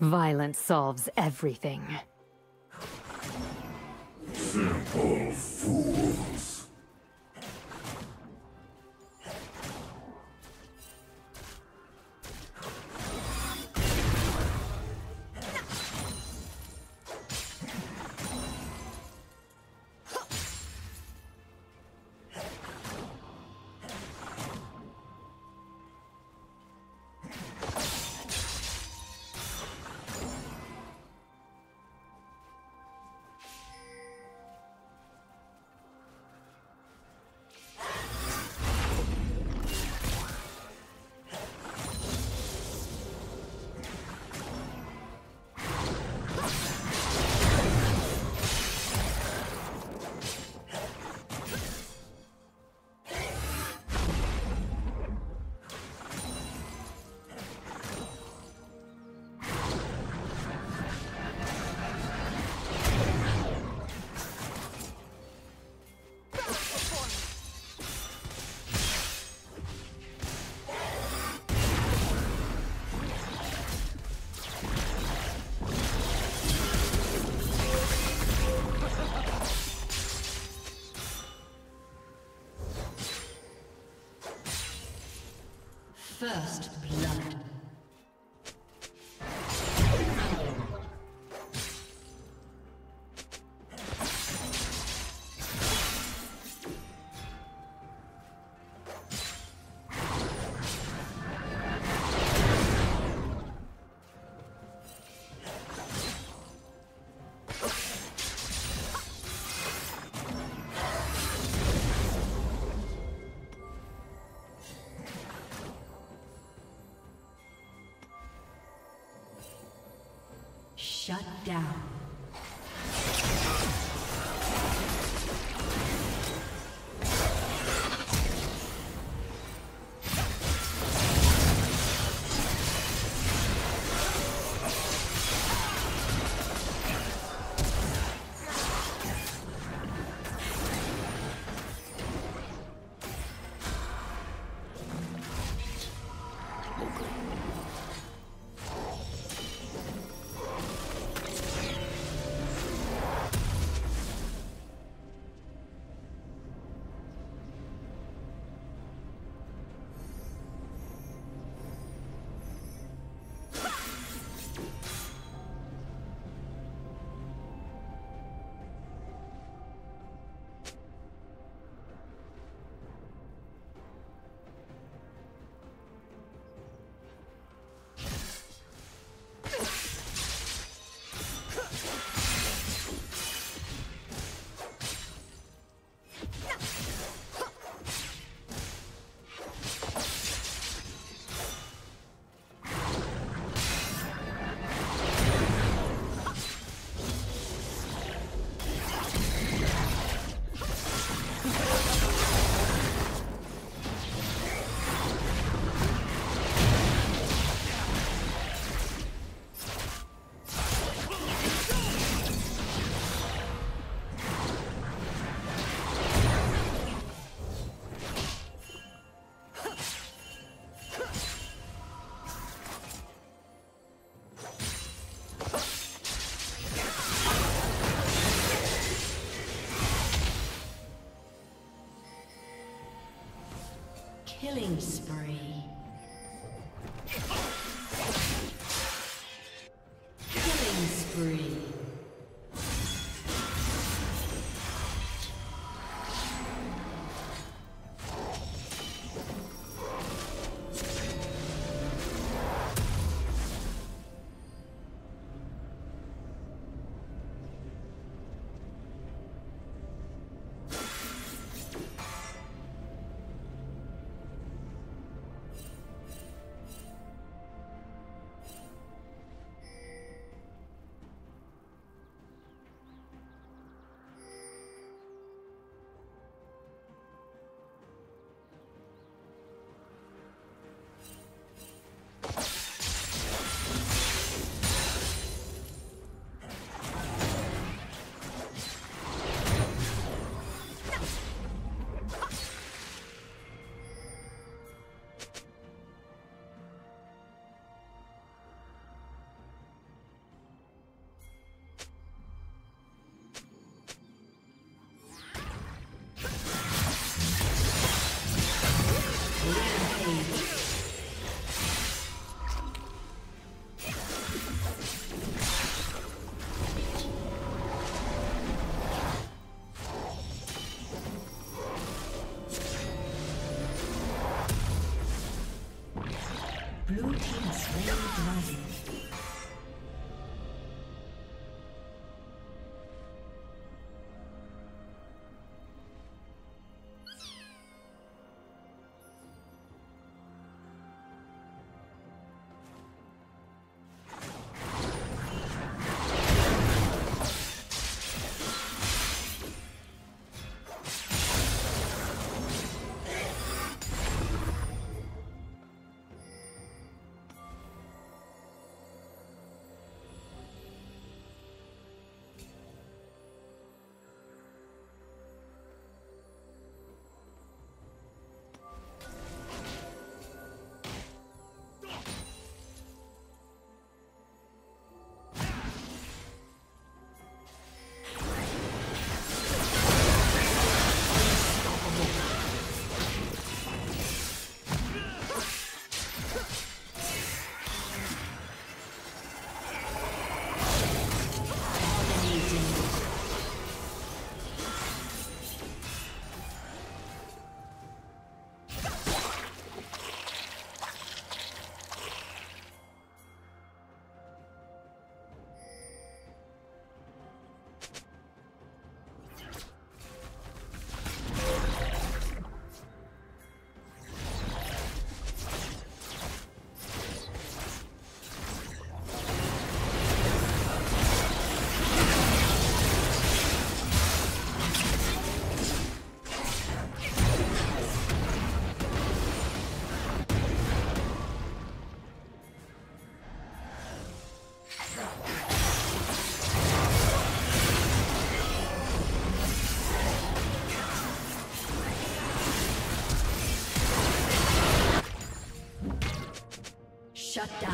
Violence solves everything. Simple fools. First Shut down. Killing spree.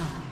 down.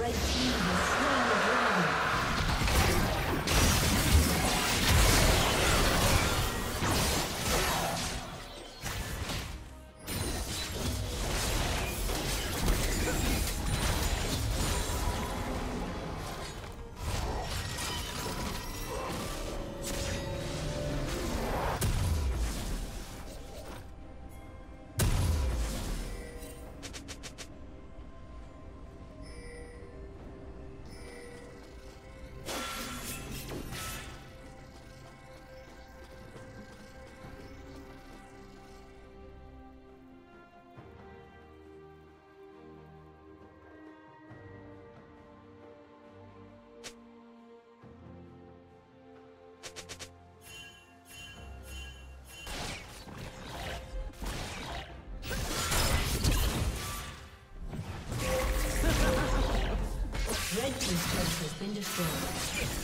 Red team. Been destroyed.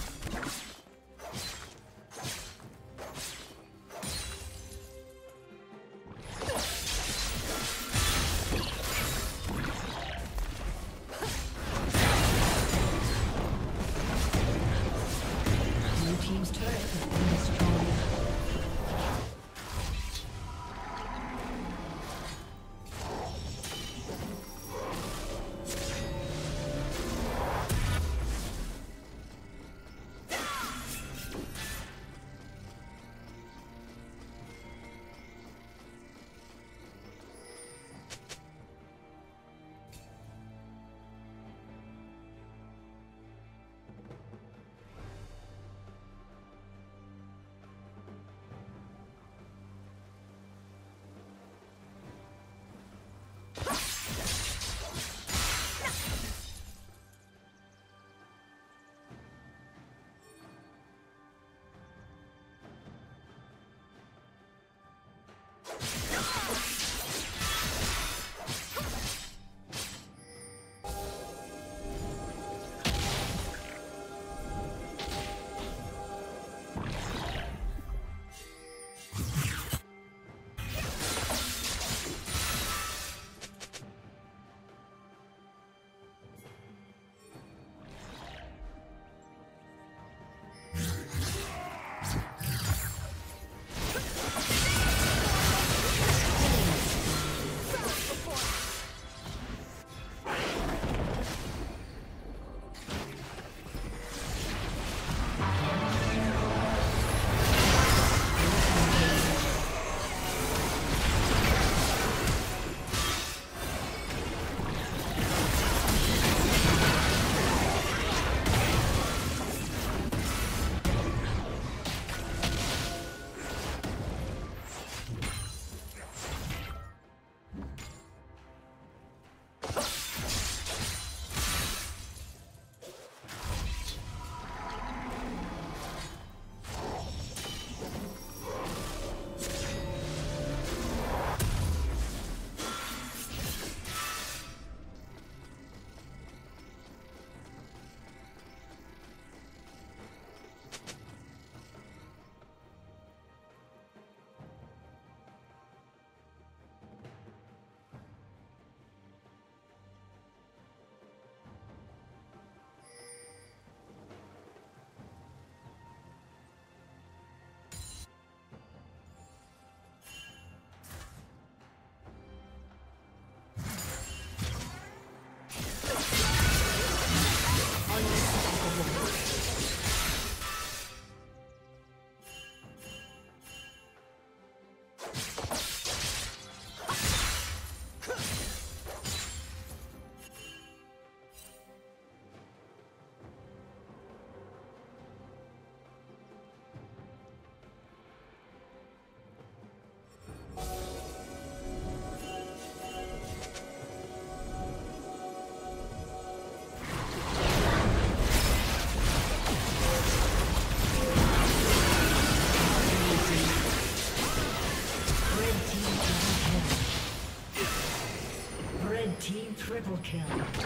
Kill.